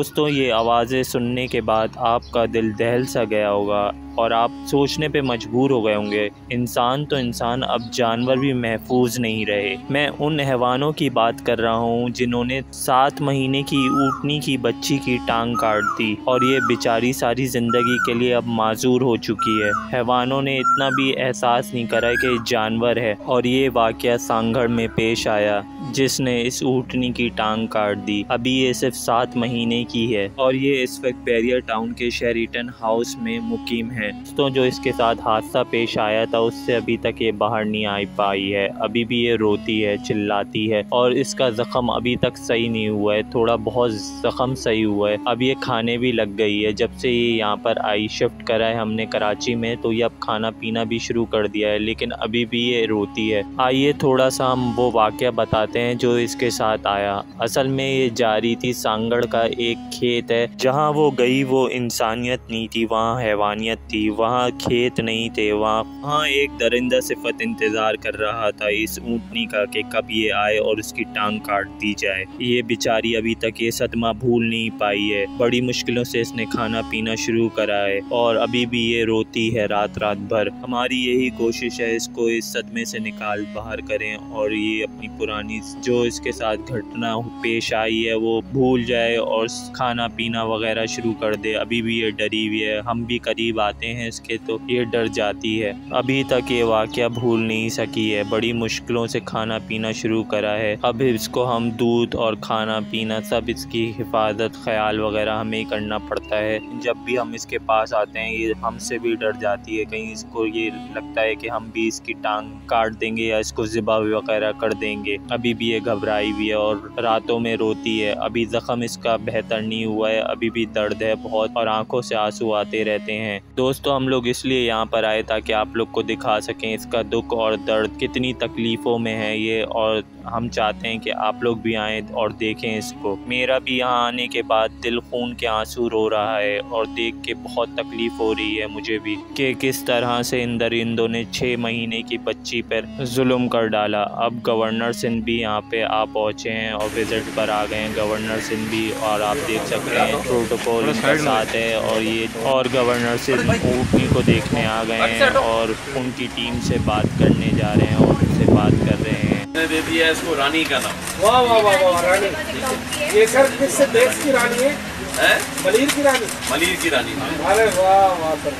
दोस्तों, ये आवाज़ें सुनने के बाद आपका दिल दहल सा गया होगा और आप सोचने पे मजबूर हो गए होंगे। इंसान तो इंसान, अब जानवर भी महफूज नहीं रहे। मैं उन हैवानों की बात कर रहा हूँ, जिन्होंने सात महीने की ऊटनी की बच्ची की टांग काट दी और ये बेचारी सारी ज़िंदगी के लिए अब माजूर हो चुकी है। हैवानों ने इतना भी एहसास नहीं करा कि जानवर है और ये वाक़ सांगड़ में पेश आया, जिसने इस ऊटनी की टांग काट दी। अभी ये सिर्फ़ सात महीने की है। और ये इस वक्त बैरियर टाउन के शेरिटन हाउस में मुकीम है। दोस्तों, जो इसके साथ हादसा पेश आया था, उससे अभी तक ये बाहर नहीं आ पाई है। अभी भी ये रोती है, चिल्लाती है और इसका ज़ख़म अभी तक सही नहीं हुआ है। थोड़ा बहुत ज़ख़म सही हुआ है। अब ये खाने भी लग गई है। जब से ये यहाँ पर आई, शिफ्ट करा है हमने कराची में तो ये अब खाना पीना भी शुरू कर दिया है। लेकिन अभी भी ये रोती है। आइए थोड़ा सा हम वो वाक़ बताते हैं जो इसके साथ आया। असल में ये जा रही थी सांगड़ का एक खेत है। जहाँ वो गई, वो इंसानियत नहीं थी, वहाँ हैवानियत थी, वहाँ खेत नहीं थे, वहाँ वहाँ एक दरिंदा सिफत इंतज़ार कर रहा था, इस ऊँटनी का कि कब ये आए और उसकी टांग काट दी जाए। ये बेचारी अभी तक ये सदमा भूल नहीं पाई है। बड़ी मुश्किलों से इसने खाना पीना शुरू करा है और अभी भी ये रोती है रात रात भर। हमारी यही कोशिश है इसको इस सदमे से निकाल बाहर करें और ये अपनी पुरानी जो इसके साथ घटना पेश आई है, वो भूल जाए और खाना पीना वगैरह शुरू कर दे। अभी भी ये डरी हुई है। हम भी करीब आते हैं इसके तो ये डर जाती है। अभी तक ये वाक़ भूल नहीं सकी है। बड़ी मुश्किलों से खाना पीना शुरू करा है। अब इसको हम दूध और खाना पीना सब इसकी हिफाजत, ख्याल वगैरह हमें करना पड़ता है। जब भी हम इसके पास आते हैं, ये हमसे भी डर जाती है। कहीं इसको ये लगता है कि हम भी इसकी टांग काट देंगे या इसको ज़िबा वगैरह कर देंगे। अभी भी ये घबराई हुई है और रातों में रोती है। अभी ज़ख़म इसका बेहतर नहीं हुआ है, अभी भी दर्द है बहुत और आँखों से आँसू आते रहते हैं। दोस्तों, हम लोग इसलिए यहाँ पर आए ताकि आप लोग को दिखा सकें इसका दुख और दर्द कितनी तकलीफ़ों में है ये और हम चाहते हैं कि आप लोग भी आएँ और देखें इसको। मेरा भी यहाँ आने के बाद दिल खून के आँसू रो रहा है और देख के बहुत तकलीफ़ हो रही है मुझे भी कि किस तरह से इन दरिंदों ने छः महीने की बच्ची पर जुल्म कर डाला। अब गवर्नर सिंध भी यहाँ पे आ पहुँचे हैं और विज़िट पर आ गए हैं। गवर्नर सिंध भी और आप देख सकते हैं प्रोटोकॉल के साथ है और ये और गवर्नर सिंह ऊँटनी को देखने आ गए हैं और उनकी टीम से बात करने जा रहे हैं और उनसे बात कर रहे हैं। दे दिया इसको रानी का नाम। वाह वाह वाह वाह रानी। ये सर किस देश की रानी है? है? मलिर की रानी? मलिर की रानी। अरे वाह वाह सर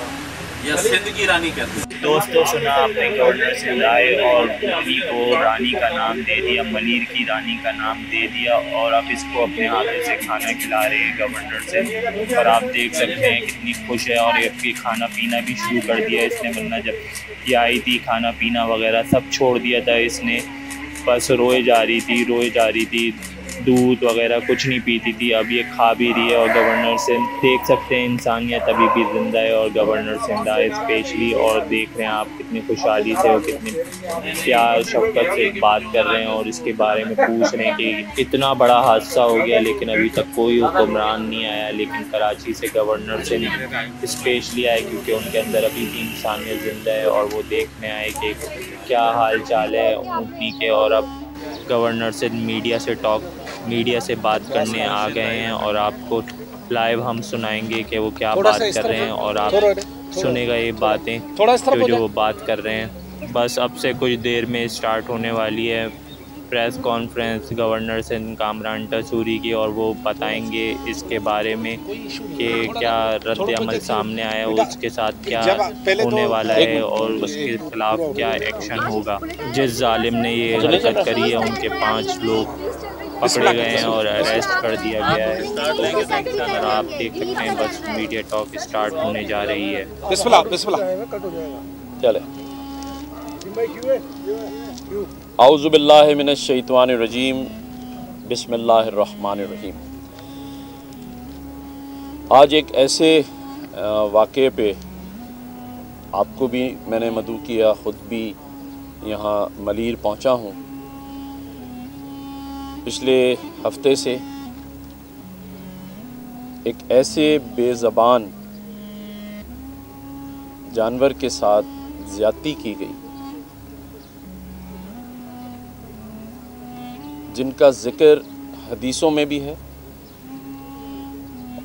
या सिंध की रानी कहते हैं। दोस्तों सुना आपने गवर्नर सिंध आए और ऊँटनी को रानी का नाम दे दिया मलिर की रानी का नाम दे दिया और आप इसको अपने हाथों से खाना खिला रहे हैं गवर्नर से। और आप देख सकते हैं कितनी खुश है और ये खाना पीना भी शुरू कर दिया इसने वरना जब ये आई थी खाना पीना वगैरह सब छोड़ दिया था इसने। बस रोए जा रही थी रोए जा रही थी। दूध वगैरह कुछ नहीं पीती थी। अब ये खा भी रही है और गवर्नर सिंध देख सकते हैं इंसानियत अभी भी ज़िंदा है और गवर्नर सिंध है स्पेशली और देख रहे हैं आप कितनी खुशहाली से और कितनी प्यार शफकत से बात कर रहे हैं और इसके बारे में पूछ रहे हैं कि इतना बड़ा हादसा हो गया, लेकिन अभी तक कोई हुक्मरान नहीं आया। लेकिन कराची से गवर्नर सिंध स्पेशली आए क्योंकि उनके अंदर अभी भी इंसानियत ज़िंदा है और वो देखने आए कि क्या हाल चाल है ऊँटनी के और अब गवर्नर से मीडिया से टॉक मीडिया से बात करने आ गए हैं और आपको लाइव हम सुनाएँगे कि वो क्या बात कर रहे हैं और आप सुनेगा ये बातें जो जो वो बात कर रहे हैं। बस अब से कुछ देर में स्टार्ट होने वाली है press conference governor Sindh Kamran Tessori की और वो बताएँगे इसके बारे में कि क्या रद्द अमल सामने आया उसके साथ क्या होने वाला है और उसके खिलाफ क्या एक्शन होगा। जिस ालिम ने ये हरकत करी है उनके पाँच लोग पकड़े गए हैं और अरेस्ट कर दिया गया है। अगर आप देख सकते हैं बस मीडिया टॉक स्टार्ट होने जा रही है। चले। आउज़बिल्लिमिनशैतवानरजीम बिसमीम आज एक ऐसे वाक़े पे आपको भी मैंने मदू किया ख़ुद भी यहाँ मलिर पहुँचा हूँ। पिछले हफ़्ते से एक ऐसे बेज़बान जानवर के साथ ज़्यादती की गई, जिनका ज़िक्र हदीसों में भी है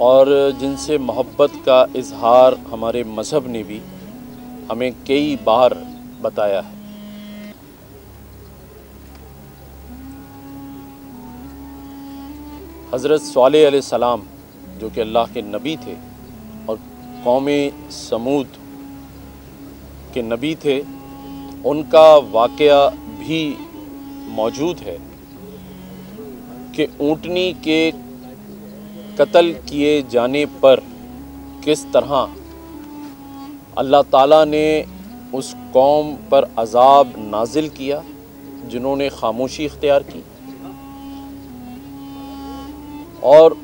और जिनसे मोहब्बत का इजहार हमारे मज़हब ने भी हमें कई बार बताया है। हज़रत साल सलाम, जो कि अल्लाह के नबी थे, और कौम समूद के नबी थे, उनका वाक़ भी मौजूद है कि ऊँटनी के कत्ल किए जाने पर किस तरह अल्लाह ताला ने उस कौम पर अजाब नाजिल किया, जिन्होंने खामोशी इख्तियार की। और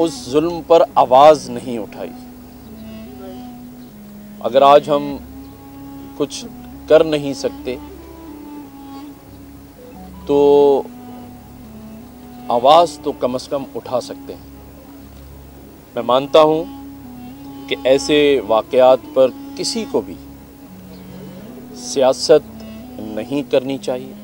उस जुल्म पर आवाज़ नहीं उठाई। अगर आज हम कुछ कर नहीं सकते तो आवाज़ तो कम से कम उठा सकते हैं। मैं मानता हूँ कि ऐसे वाक़ात पर किसी को भी सियासत नहीं करनी चाहिए।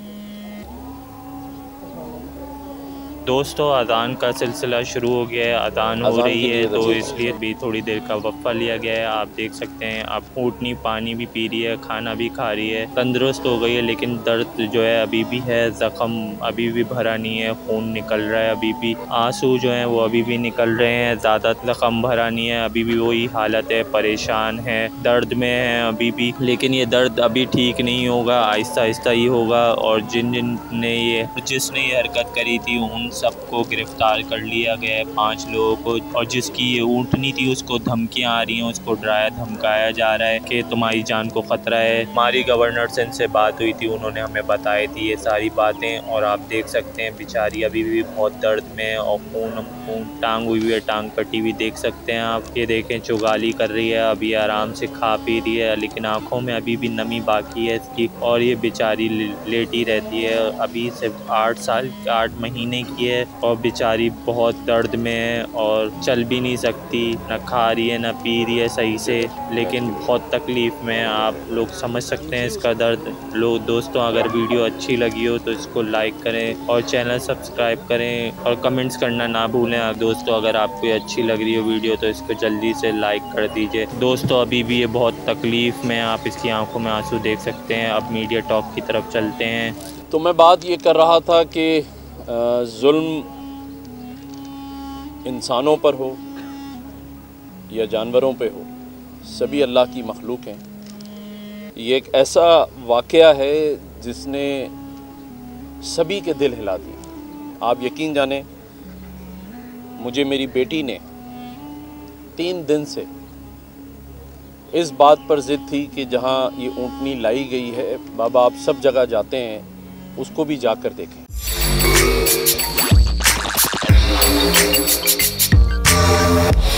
दोस्तों अजान का सिलसिला शुरू हो गया है। अजान हो रही है तो इसलिए भी थोड़ी देर का वक्फा लिया गया है। आप देख सकते हैं आप ऊँटनी पानी भी पी रही है खाना भी खा रही है। तंदुरुस्त हो गई है लेकिन दर्द जो है अभी भी है ज़ख़म अभी भी भरा नहीं है खून निकल रहा है अभी भी। आँसू जो है वो अभी भी निकल रहे हैं ज़्यादा ज़ख़म भरा नहीं है अभी भी वही हालत है परेशान है दर्द में है अभी भी। लेकिन ये दर्द अभी ठीक नहीं होगा आहिस्ता आहिस्ता ही होगा और जिन जिन ने ये जिसने ये हरकत करी थी उन सबको गिरफ़्तार कर लिया गया है। पाँच लोगों को और जिसकी ये ऊँटनी थी, उसको धमकियाँ आ रही हैं, उसको डराया धमकाया जा रहा है कि तुम्हारी जान को ख़तरा है। हमारी गवर्नर से इनसे बात हुई थी, उन्होंने हमें बताई थी ये सारी बातें, और आप देख सकते हैं, बेचारी अभी भी बहुत दर्द में, और खून खून टांग हुई हुई है, टांग कटी हुई देख सकते हैं आप। ये देखें, चुगाली कर रही है, अभी आराम से खा पी रही है, लेकिन आँखों में अभी भी नमी बाकी है इसकी, और ये बेचारी लेटी रहती है अभी सिर्फ़ आठ साल, आठ महीने की है और बेचारी बहुत दर्द में है और चल भी नहीं सकती, न खा रही है, न पी रही है सही से। लेकिन बहुत तकलीफ़ में आप लोग समझ सकते हैं इसका दर्द। लोग दोस्तों, अगर वीडियो अच्छी लगी हो तो इसको लाइक करें और चैनल सब्सक्राइब करें और कमेंट्स करना ना भूलें। दोस्तों, अगर आपको अच्छी लग रही हो वीडियो तो इसको जल्दी से लाइक कर दीजिए। दोस्तों, अभी भी ये बहुत तकलीफ़ में आप इसकी आँखों में आँसू देख सकते हैं। अब मीडिया टॉक की तरफ़ चलते हैं। तो मैं बात ये कर रहा था कि जुल्म इंसानों पर हो या जानवरों पे हो, सभी अल्लाह की मखलूक हैं। ये एक ऐसा वाक़ है जिसने सभी के दिल हिला दिए। आप यकीन जाने, मुझे मेरी बेटी ने तीन दिन से इस बात पर ज़िद थी कि जहाँ ये ऊँटनी लाई गई है, बाबा आप सब जगह जाते हैं, उसको भी जाकर देखें। Thank